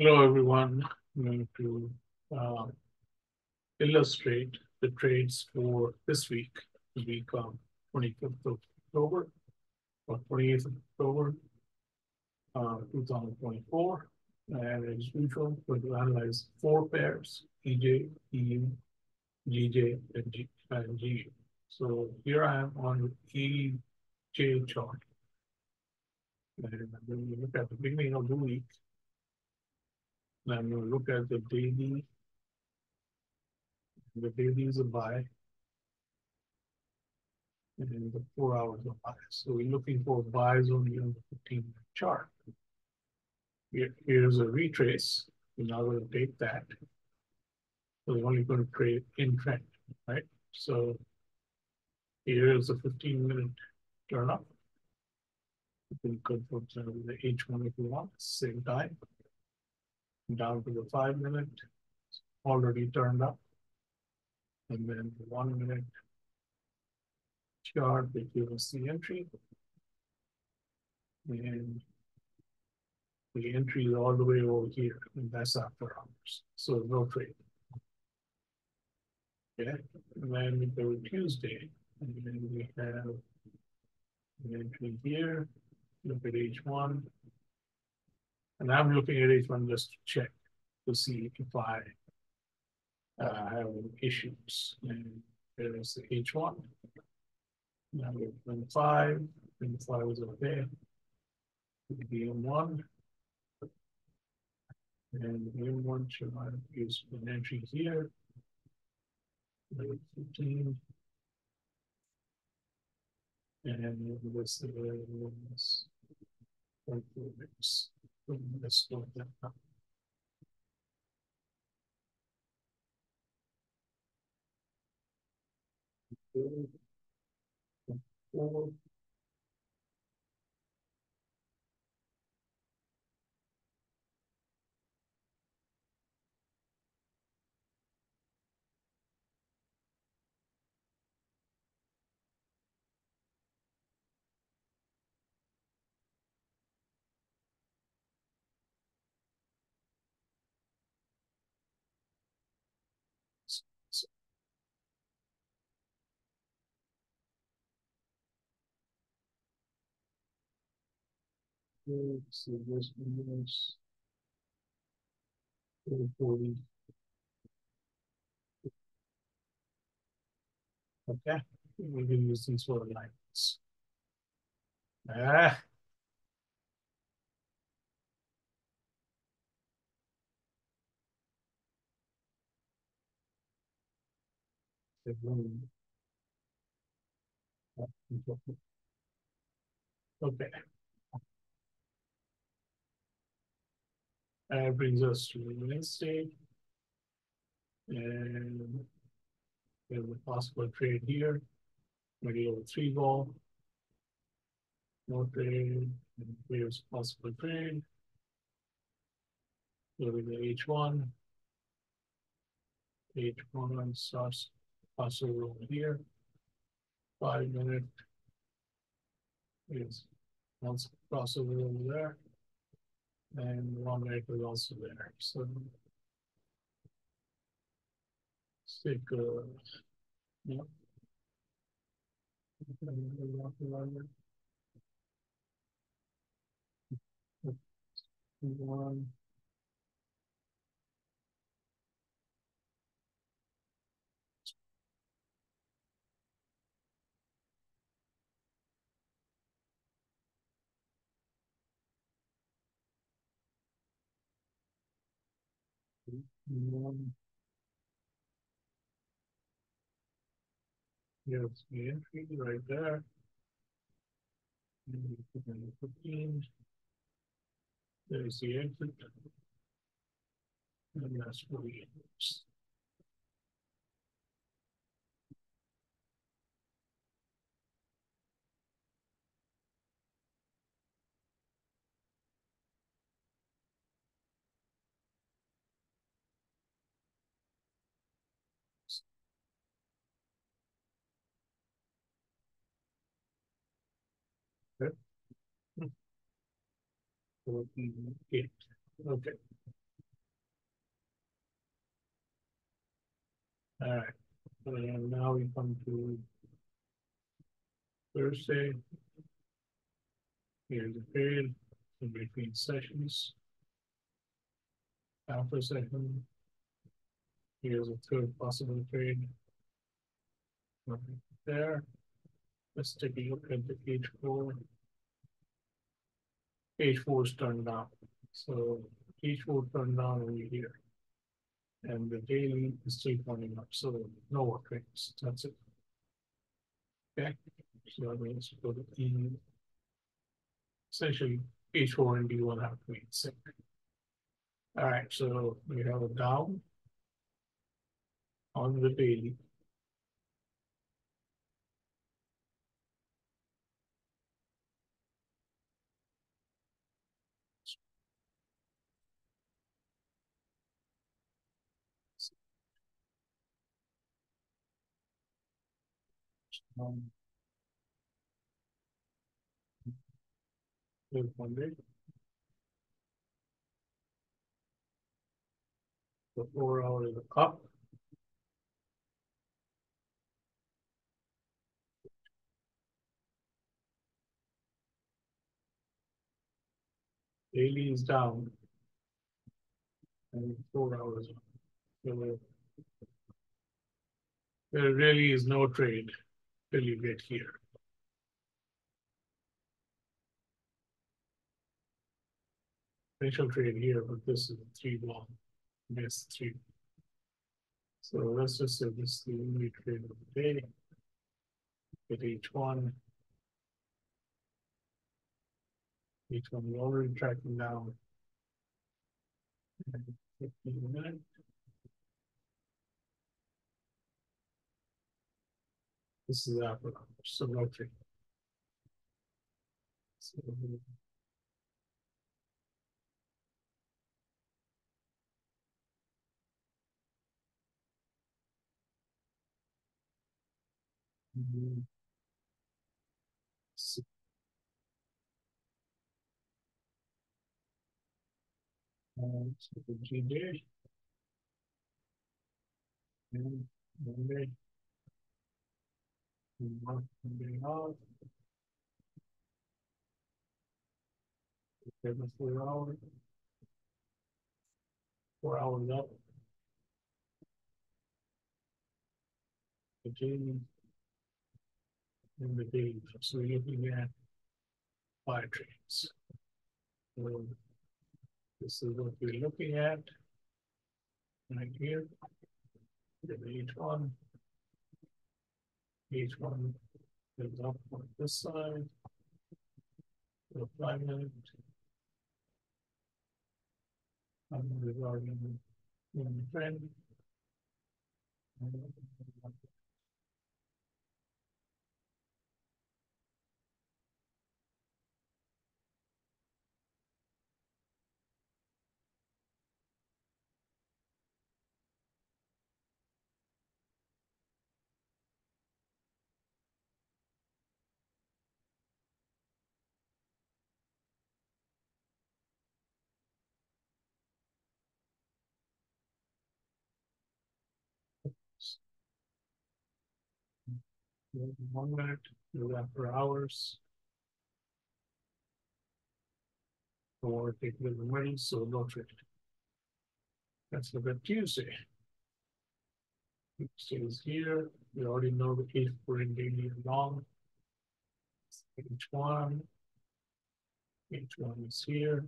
Hello, everyone. I'm going to uh, illustrate the trades for this week, the week of 25th of October or 28th of October, uh, 2024. And as usual, going to analyze four pairs, EJ, EU, GJ, and, G, and. So here I am on the EJ chart. And when you look at the beginning of the week, I'm going to look at the daily. The daily is a buy. And the four hours of buy. So we're looking for buys only on the 15 minute chart. Here, here's a retrace. We're now going to take that. So we're only going to trade in trend, right? So here's a 15 minute turn up. You can confirm the H1 if you want, same time down to the five minute, already turned up. And then the one minute chart that gives us the entry. And the entry is all the way over here, and that's after hours. So no trade. Okay, and then we go to Tuesday, and then we have an entry here. Look at H1. And I'm looking at H1 just to check to see if I uh, have issues. And there is the H1. Now we have 5, and 5 is okay. DM1. And the M1 should I use an entry here. 15. And this is this. Let's. See this is forty. Okay, we can use these for lines. Ah. Okay. That brings us to Wednesday. And we have a possible trade here. Maybe over three ball. No trade. And here's possible trade. Go the H1. H1 starts possible over here. Five minute is once crossover over there and one rate is also there. So stick uh, yeah. One. Yes, the entry right there. There's the entry. And that's where it is. Mm-hmm. Okay. All right. And now we come to Thursday. Here's a period in between sessions. Alpha session. Here's a third possible period. Right there. Let's take a look at the page four. H four is turned down, so H four turned down over here. And the daily is still pointing up, so no trades, that's it. Okay, so that means go to E. Essentially, H four and D one have to be sync. All right, so we have a down. On the daily. Um, Good Monday. The four hours up. Daily is down. And four hours. There really is no trade till you get here. Potential trade here, but this is a three long, this three. So let's just say this is the only trade of the day. Get H1. Each one we already tracking down. And 15 minutes. This is after hours, so no trade. So, mhm. So- Um, so the GJ. And. Every four hours. Four hours up. The Jamie. And the day, so you're looking at. Five trains. So, This is what we're looking at. Right here. Then H1. H1 is up on this side. Five minutes. I'm regarding in the trend. One minute, do that for hours. Or take it in the middle, so no trade. That's the good Tuesday. Stays here, we already know the case for daily long. H1. Each one is here.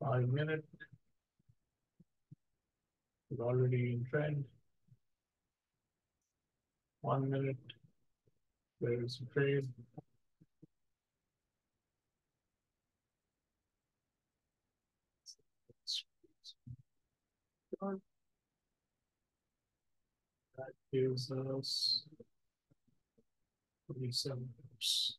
Five minute. We're already in trend. One minute. There's a trade. That gives us. Twenty-seven. hours.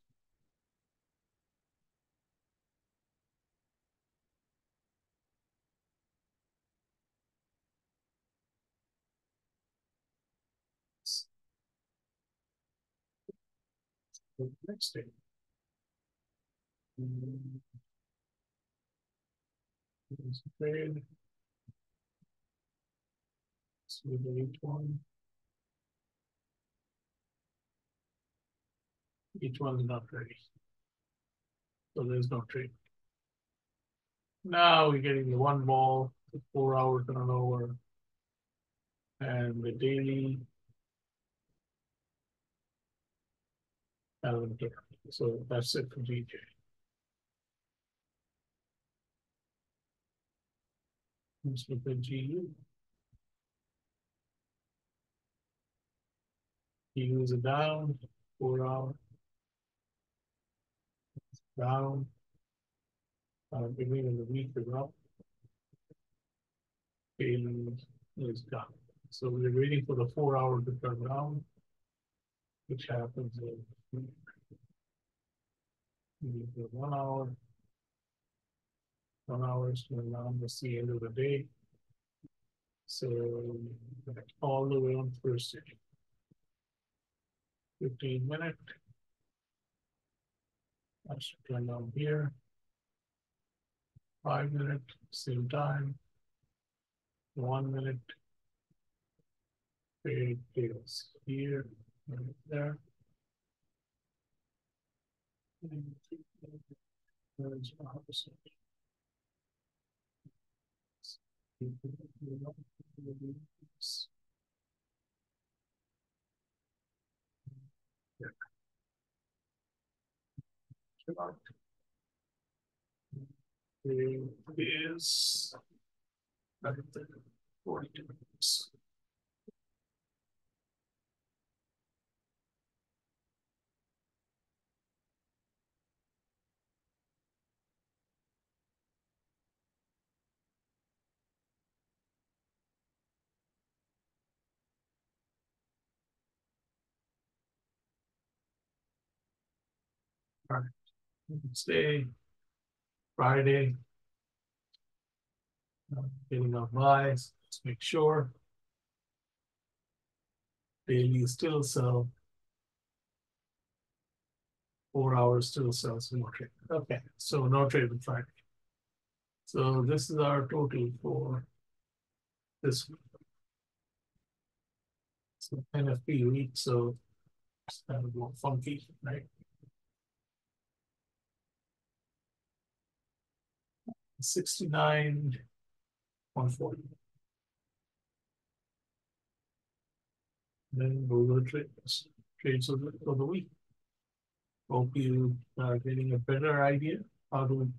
The Next day. It's we do H1. Each one is not ready. So there's no trade. Now we're getting the one ball, the four hours and an hour, And the daily. Calendar. So that's it for GJ. At GU. GU is down, four hour. Down. Uh, beginning of the week is up. Daily is down. So we're waiting for the four hour to turn around. Which happens in. One hour. One hour is around, the end of the day. So all the way on Thursday. Fifteen minute. I should turn down here. Five minute, same time. One minute. eight It is here, there. There's my opposite. It is. Forty-two minutes. Wednesday, Friday. Uh, Getting our buys, let's make sure. Daily still sell. Four hours still sells no trade. Okay, so no trade on Friday. So this is our total for this week. So NFP week, so it's kind of more funky, right? Sixty-nine, one forty. Then we'll go to trades, trades of the, of the week. Hope you are getting a better idea how to.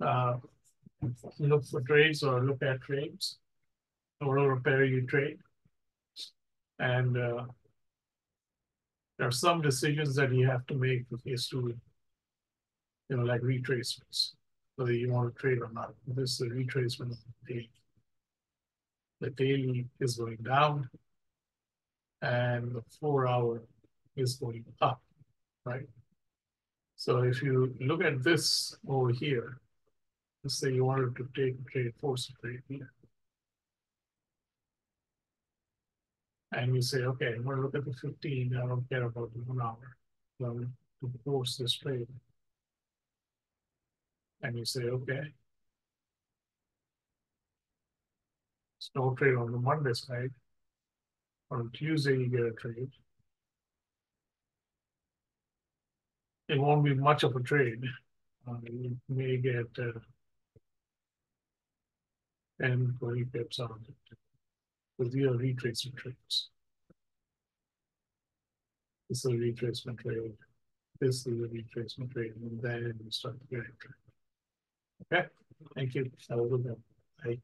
Uh, look for trades or look at trades. Or repair your trade. And uh. There are some decisions that you have to make with case to. You know, like retracements, whether you want to trade or not, this is a retracement of the daily. The daily is going down. And the four hour is going up, right? So if you look at this over here. Let's say you wanted to take trade, force trade here. And you say, okay, I'm gonna look at the fifteen, I don't care about the one hour. Well, to force this trade. And you say, okay. No trade on the Monday side. On Tuesday, you get a trade. It won't be much of a trade. Uh, you may get uh, 10, 20 pips on it. With your retracement trades. This is a retracement trade. This is a retracement trade, and then you start getting trade. Okay, thank you. A good one. Bye.